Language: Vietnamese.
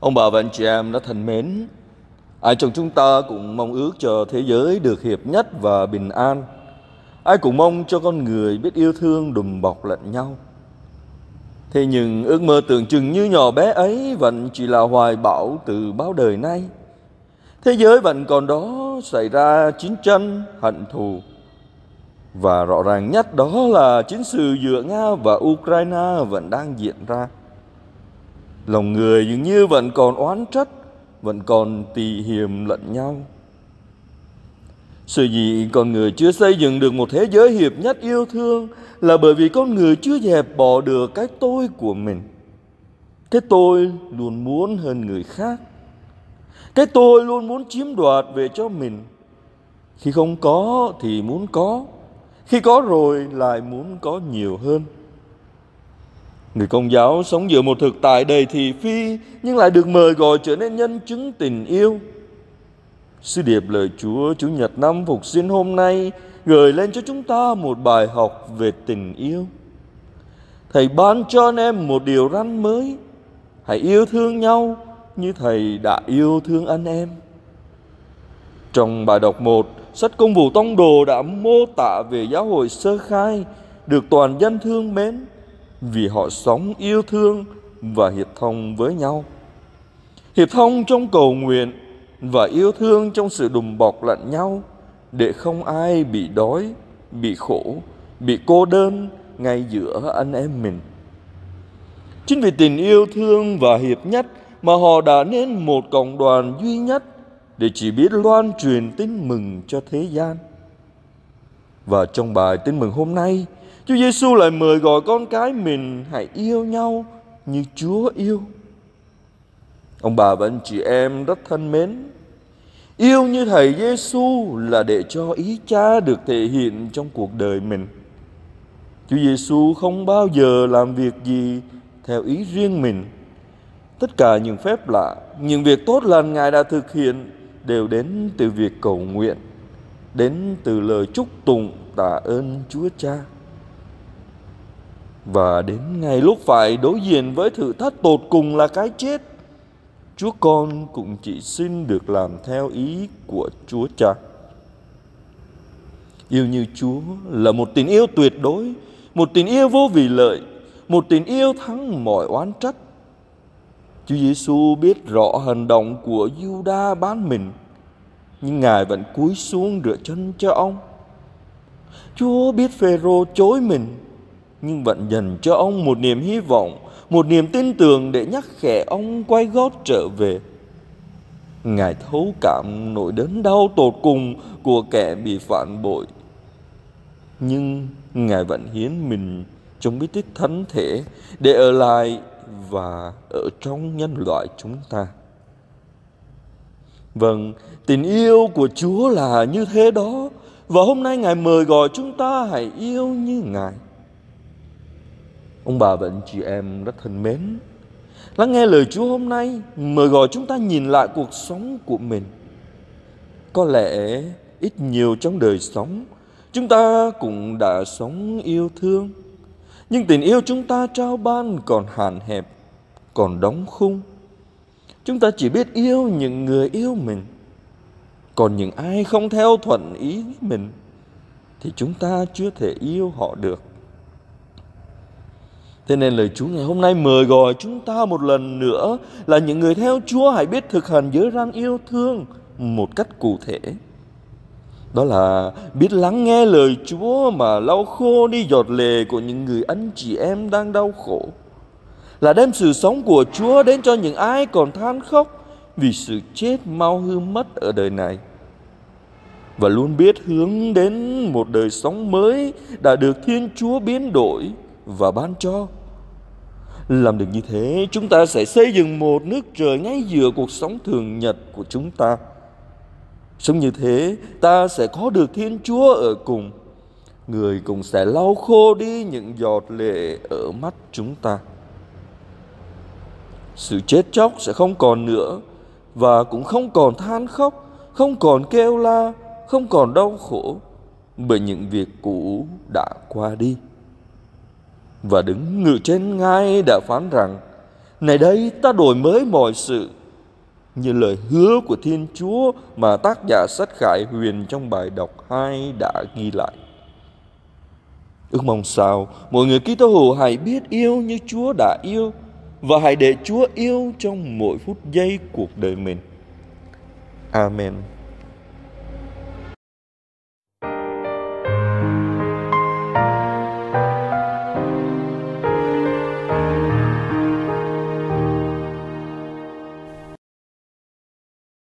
Ông bà và anh chị em đã thân mến, ai trong chúng ta cũng mong ước cho thế giới được hiệp nhất và bình an. Ai cũng mong cho con người biết yêu thương đùm bọc lẫn nhau. Thế nhưng ước mơ tưởng chừng như nhỏ bé ấy vẫn chỉ là hoài bão từ bao đời nay. Thế giới vẫn còn đó xảy ra chiến tranh, hận thù. Và rõ ràng nhất đó là chiến sự giữa Nga và Ukraine vẫn đang diễn ra. Lòng người dường như vẫn còn oán trách, Vẫn còn tỳ hiềm lẫn nhau. Sự gì con người chưa xây dựng được một thế giới hiệp nhất yêu thương Là bởi vì con người chưa dẹp bỏ được cái tôi của mình. Cái tôi luôn muốn hơn người khác. Cái tôi luôn muốn chiếm đoạt về cho mình. Khi không có thì muốn có, Khi có rồi lại muốn có nhiều hơn. Người công giáo sống giữa một thực tại đầy thị phi nhưng lại được mời gọi trở nên nhân chứng tình yêu. Sư điệp lời Chúa Chủ nhật năm phục sinh hôm nay gửi lên cho chúng ta một bài học về tình yêu. Thầy ban cho anh em một điều răn mới. Hãy yêu thương nhau như Thầy đã yêu thương anh em. Trong bài đọc 1, sách công vụ tông đồ đã mô tả về giáo hội sơ khai được toàn dân thương mến vì họ sống yêu thương và hiệp thông với nhau. Hiệp thông trong cầu nguyện và yêu thương trong sự đùm bọc lẫn nhau để không ai bị đói, bị khổ, bị cô đơn ngay giữa anh em mình. Chính vì tình yêu thương và hiệp nhất mà họ đã nên một cộng đoàn duy nhất để chỉ biết loan truyền tin mừng cho thế gian. Và trong bài tin mừng hôm nay, Chúa Giêsu lại mời gọi con cái mình hãy yêu nhau như Chúa yêu. Ông bà và anh chị em rất thân mến. Yêu như Thầy Giêsu là để cho ý Cha được thể hiện trong cuộc đời mình. Chúa Giêsu không bao giờ làm việc gì theo ý riêng mình. Tất cả những phép lạ, những việc tốt lành Ngài đã thực hiện đều đến từ việc cầu nguyện, đến từ lời chúc tụng tạ ơn Chúa Cha. Và đến ngày lúc phải đối diện với thử thách tột cùng là cái chết, Chúa con cũng chỉ xin được làm theo ý của Chúa cha. Yêu như Chúa là một tình yêu tuyệt đối, Một tình yêu vô vị lợi, Một tình yêu thắng mọi oán trách. Chúa Giêsu biết rõ hành động của Giuđa bán mình, Nhưng Ngài vẫn cúi xuống rửa chân cho ông. Chúa biết Phêrô chối mình nhưng vẫn dành cho ông một niềm hy vọng, một niềm tin tưởng để nhắc khẽ ông quay gót trở về. Ngài thấu cảm nỗi đớn đau tột cùng của kẻ bị phản bội. Nhưng Ngài vẫn hiến mình trong bí tích thánh thể để ở lại và ở trong nhân loại chúng ta. Vâng, tình yêu của Chúa là như thế đó. Và hôm nay Ngài mời gọi chúng ta hãy yêu như Ngài. Ông bà và anh chị em rất thân mến, Lắng nghe lời Chúa hôm nay, Mời gọi chúng ta nhìn lại cuộc sống của mình. Có lẽ ít nhiều trong đời sống, Chúng ta cũng đã sống yêu thương. Nhưng tình yêu chúng ta trao ban còn hạn hẹp, Còn đóng khung. Chúng ta chỉ biết yêu những người yêu mình. Còn những ai không theo thuận ý mình, Thì chúng ta chưa thể yêu họ được. Thế nên lời Chúa ngày hôm nay mời gọi chúng ta một lần nữa là những người theo Chúa hãy biết thực hành giới răn yêu thương một cách cụ thể. Đó là biết lắng nghe lời Chúa mà lau khô đi giọt lệ của những người anh chị em đang đau khổ. Là đem sự sống của Chúa đến cho những ai còn than khóc vì sự chết mau hư mất ở đời này. Và luôn biết hướng đến một đời sống mới đã được Thiên Chúa biến đổi và ban cho. Làm được như thế, chúng ta sẽ xây dựng một nước trời ngay giữa cuộc sống thường nhật của chúng ta. Sống như thế, ta sẽ có được Thiên Chúa ở cùng. Người cũng sẽ lau khô đi những giọt lệ ở mắt chúng ta. Sự chết chóc sẽ không còn nữa và cũng không còn than khóc, không còn kêu la, không còn đau khổ bởi những việc cũ đã qua đi và đứng ngự trên ngai đã phán rằng, Này đây, ta đổi mới mọi sự như lời hứa của Thiên Chúa mà tác giả sách Khải Huyền trong bài đọc 2 đã ghi lại. Ước mong sao, mọi người Kitô hữu hãy biết yêu như Chúa đã yêu và hãy để Chúa yêu trong mỗi phút giây cuộc đời mình. Amen.